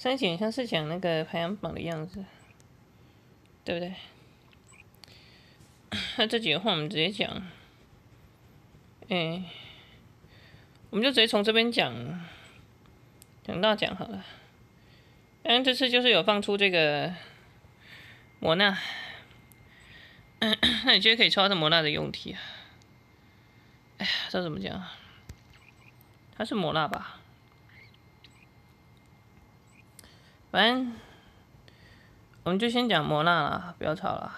三显像是讲那个排行榜的样子，对不对？那这几个话我们直接讲，哎，我们就直接从这边讲，讲到讲好了。反正这次就是有放出这个摩纳，那你觉得可以抽到摩纳的用题啊？哎呀，这怎么讲？它是摩纳吧？反正我们就先讲摩纳了，不要吵了，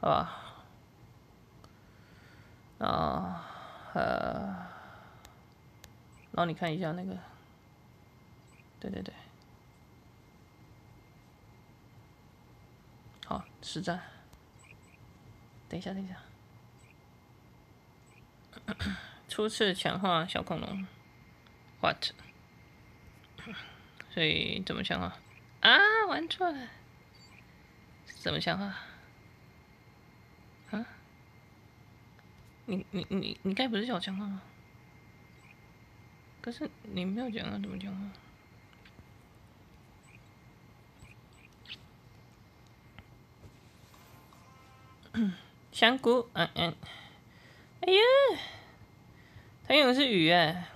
好吧？啊，呃，然后你看一下那个，对对对，好，实战。等一下，等一下，初次强化小恐龙，what？所以怎么强化？啊，玩错了，怎么强化？啊？你你你你该不是小强啊？可是你没有讲啊，怎么强化？香菇，嗯嗯，哎呀，它用的是鱼哎。哎，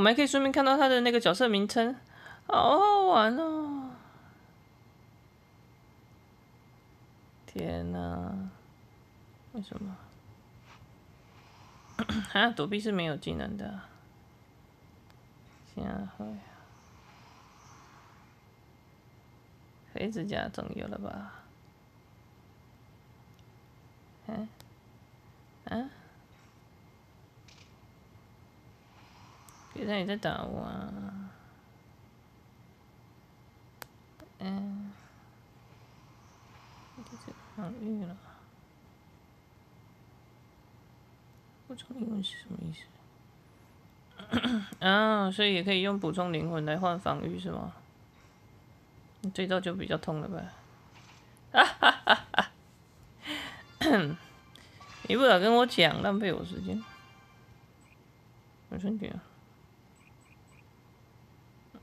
我们还可以顺便看到他的那个角色名称，好好玩哦！天哪，为什么？啊，躲避是没有技能的。下回，黑指甲总有了吧？嗯？啊？现在你在打我啊！嗯，防御了。补充灵魂是什么意思？啊，所以也可以用补充灵魂来换防御是吗？这招就比较痛了吧。哈哈哈哈！你不敢跟我讲，浪费我时间。没问题啊。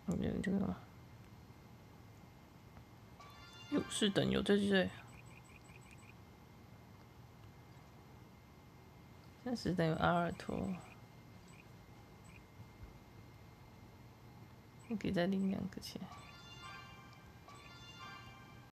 这个这个，有是等有这这，暂时等于阿尔托，你可以再领两个钱。